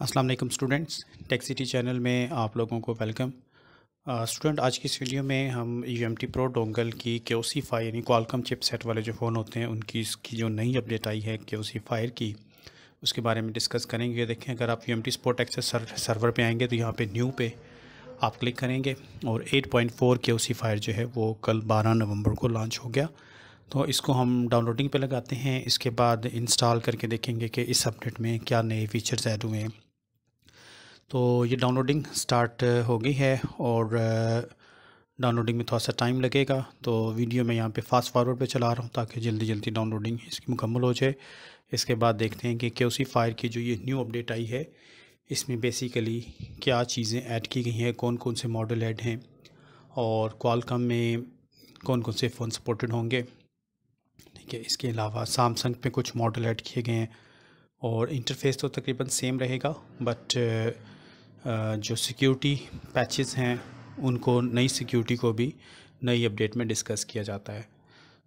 अस्सलाम वालेकुम students, tech city channel में आप लोगों को वेलकम। स्टूडेंट, आज की इस वीडियो में हम U M T pro dongle की के ओ सी फाइव यानी कॉलकम चिप सेट वाले जो फ़ोन होते हैं, उनकी इसकी जो नई अपडेट आई है के ओ सी फाइव की, उसके बारे में डिस्कस करेंगे। देखें, अगर आप U M T support access sir server पर आएँगे तो यहाँ पर न्यू पे आप क्लिक करेंगे, और 8.4 के ओ सी फाइव जो है, वो कल 12 नवंबर को लॉन्च हो गया। तो इसको हम डाउनलोडिंग पे लगाते हैं, इसके बाद इंस्टॉल करके देखेंगे कि इस अपडेट में क्या नए फीचर्स ऐड हुए हैं। तो ये डाउनलोडिंग स्टार्ट हो गई है और डाउनलोडिंग में थोड़ा सा टाइम लगेगा। तो वीडियो मैं यहाँ पे फास्ट फॉरवर्ड पे चला रहा हूँ ताकि जल्दी जल्दी डाउनलोडिंग इसकी मुकम्मल हो जाए। इसके बाद देखते हैं कि के सी फायर की जो ये न्यू अपडेट आई है, इसमें बेसिकली क्या चीज़ें ऐड की गई हैं कौन कौन से मॉडल ऐड हैं और क्वालकम में कौन कौन से फ़ोन सपोर्टेड होंगे। ठीक है, इसके अलावा सैमसंग पे कुछ मॉडल ऐड किए गए हैं और इंटरफेस तो तकरीबन सेम रहेगा बट जो सिक्योरिटी पैचेस हैं, उनको नई सिक्योरिटी को भी नई अपडेट में डिस्कस किया जाता है।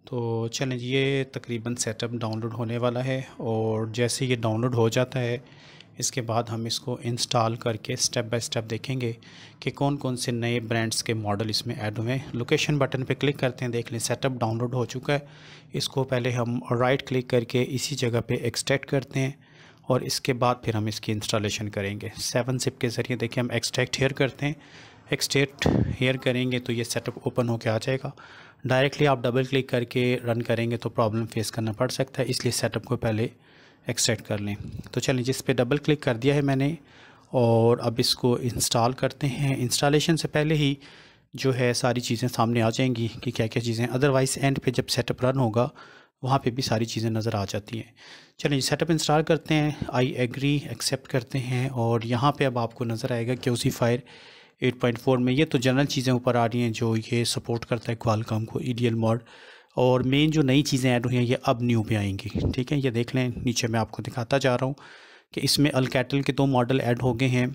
तो चलें ये तकरीबन सेटअप डाउनलोड होने वाला है और जैसे ये डाउनलोड हो जाता है, इसके बाद हम इसको इंस्टॉल करके स्टेप बाय स्टेप देखेंगे कि कौन कौन से नए ब्रांड्स के मॉडल इसमें ऐड हुए हैं। लोकेशन बटन पे क्लिक करते हैं, देख लें सेटअप डाउनलोड हो चुका है। इसको पहले हम राइट क्लिक करके इसी जगह पे एक्सट्रैक्ट करते हैं। और इसके बाद फिर हम इसकी इंस्टॉलेशन करेंगे। सेवन सिप के ज़रिए देखिए हम एक्सट्रैक्ट हेयर करते हैं। एक्सट्रैक्ट हेयर करेंगे तो ये सेटअप ओपन होकर आ जाएगा। डायरेक्टली आप डबल क्लिक करके रन करेंगे तो प्रॉब्लम फेस करना पड़ सकता है, इसलिए सेटअप को पहले एक्सट्रैक्ट कर लें। तो चलिए जिस पे डबल क्लिक कर दिया है मैंने और अब इसको इंस्टॉल करते हैं। इंस्टॉलेशन से पहले ही जो है सारी चीज़ें सामने आ जाएँगी कि क्या क्या चीज़ें अदरवाइज़ एंड पे जब सेटअप रन होगा वहाँ पे भी सारी चीज़ें नज़र आ जाती हैं। चलिए सेटअप इंस्टॉल करते हैं। आई एग्री एक्सेप्ट करते हैं और यहाँ पे अब आपको नज़र आएगा कि उसी फायर 8.4 में ये तो जनरल चीज़ें ऊपर आ रही हैं जो ये सपोर्ट करता है क्वालकॉम को ई मॉड और मेन जो नई चीज़ें ऐड हुई हैं, ये अब न्यू पे आएँगी। ठीक है, ये देख लें, नीचे मैं आपको दिखाता जा रहा हूँ कि इसमें अलकैटल के दो मॉडल ऐड हो गए हैं।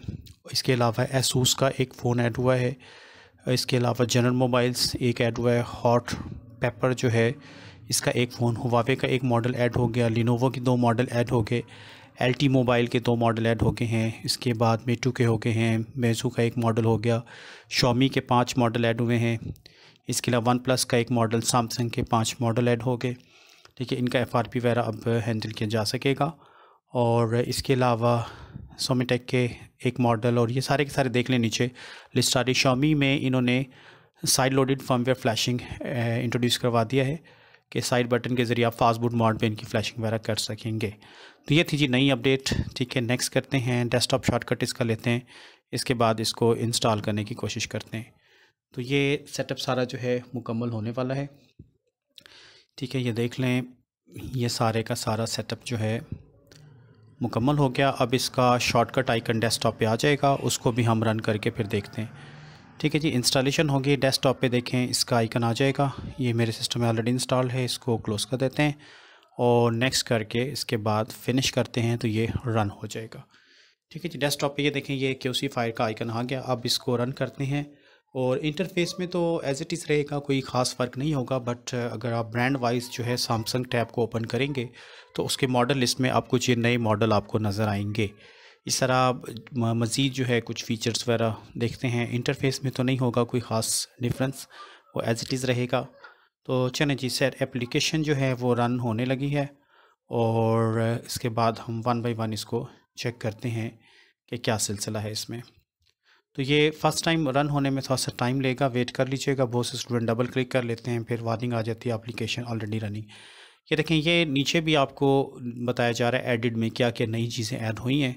इसके अलावा एसूस का एक फ़ोन ऐड हुआ है। इसके अलावा जनरल मोबाइल्स एक ऐड हुआ है। हॉट पेपर जो है इसका एक फ़ोन हुवावे का एक मॉडल ऐड हो गया लिनोवो के दो मॉडल ऐड हो गए एल टी मोबाइल के दो मॉडल ऐड हो गए हैं, इसके बाद मेटू के हो गए हैं मेजू का एक मॉडल हो गया शॉमी के पाँच मॉडल ऐड हुए हैं, इसके अलावा वन प्लस का एक मॉडल सैमसंग के पाँच मॉडल ऐड हो गए। ठीक है इनका एफ़ आर पी वगैरह अब हैंडल किया जा सकेगा और इसके अलावा सोमीटेक के एक मॉडल और ये सारे के सारे देख लें नीचे। लिस्ट आ रही शॉमी में इन्होंने side loaded firmware flashing introduce करवा दिया है। कि साइड बटन के ज़रिए आप फास्ट बूट मोड पे इनकी फ्लैशिंग वगैरह कर सकेंगे। तो ये थी जी नई अपडेट ठीक है? नेक्स्ट करते हैं डेस्कटॉप शॉर्टकट इसका लेते हैं। इसके बाद इसको इंस्टॉल करने की कोशिश करते हैं। तो ये सेटअप सारा जो है मुकम्मल होने वाला है। ठीक है, ये देख लें, ये सारे का सारा सेटअप जो है मुकम्मल हो गया। अब इसका शॉर्टकट आइकन डेस्कटॉप पे आ जाएगा, उसको भी हम रन करके फिर देखते हैं। ठीक है जी इंस्टॉलेशन होगी डेस्कटॉप पे देखें, इसका आइकन आ जाएगा। ये मेरे सिस्टम में ऑलरेडी इंस्टॉल है, इसको क्लोज़ कर देते हैं और नेक्स्ट करके इसके बाद फिनिश करते हैं तो ये रन हो जाएगा। ठीक है जी डेस्कटॉप पे ये देखें, ये क्यू सी फ़ाइल का आइकन आ गया। अब इसको रन करते हैं और इंटरफेस में तो एज इट इज़ रहेगा, कोई ख़ास फ़र्क नहीं होगा बट अगर आप ब्रांड वाइज जो है सैमसंग टैब को ओपन करेंगे तो उसके मॉडल लिस्ट में आप कुछ ये नए मॉडल आपको नज़र आएँगे। इस तरह मज़ीद जो है कुछ फ़ीचर्स वगैरह देखते हैं। इंटरफेस में तो नहीं होगा कोई ख़ास डिफरेंस वो एज इट इज़ रहेगा। तो चलें जी सर एप्लीकेशन जो है वो रन होने लगी है और इसके बाद हम वन बाई वन इसको चेक करते हैं कि क्या सिलसिला है इसमें। तो ये फ़र्स्ट टाइम रन होने में थोड़ा सा टाइम लेगा वेट कर लीजिएगा बहुत से स्टूडेंट डबल क्लिक कर लेते हैं, फिर वार्निंग आ जाती है एप्लीकेशन ऑलरेडी रनिंग ये देखें, ये नीचे भी आपको बताया जा रहा है एडिट में क्या क्या नई चीज़ें ऐड हुई हैं।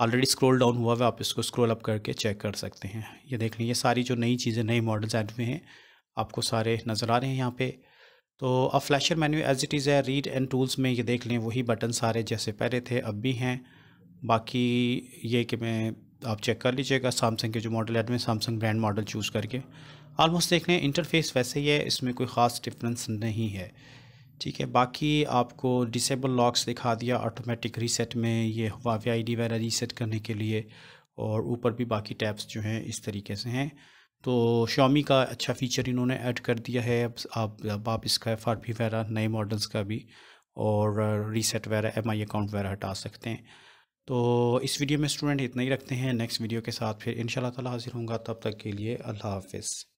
ऑलरेडी स्क्रॉल डाउन हुआ है आप इसको स्क्रॉल अप करके चेक कर सकते हैं। ये देख लें ये सारी जो नई चीज़ें नए मॉडल्स ऐड हुए हैं, आपको सारे नज़र आ रहे हैं यहाँ पे। तो अब flasher menu as it is है रीड एंड टूल्स में ये देख लें, वही बटन सारे जैसे पहले थे, अब भी हैं। बाकी ये कि मैं, आप चेक कर लीजिएगा सैमसंग के जो मॉडल ऐड में सैमसंग ब्रांड मॉडल चूज़ करके। ऑलमोस्ट देख लें इंटरफेस वैसे ही है, इसमें कोई ख़ास डिफरेंस नहीं है। ठीक है, बाकी आपको डिसेबल लॉक्स दिखा दिया ऑटोमेटिक रीसेट में, ये वावी आई डी वगैरह रीसेट करने के लिए, और ऊपर भी बाकी टैब्स जो हैं इस तरीके से हैं। तो शॉमी का अच्छा फ़ीचर इन्होंने ऐड कर दिया है, अब आप अब आप इसका एफ़ आर वगैरह, नए मॉडल्स का भी, और रीसेट वगैरह एम आई अकाउंट वगैरह हटा सकते हैं। तो इस वीडियो में स्टूडेंट इतना ही रखते हैं नेक्स्ट वीडियो के साथ फिर इन ताला हाजिर होंगे तब तक के लिए अल्लाह हाफिज़।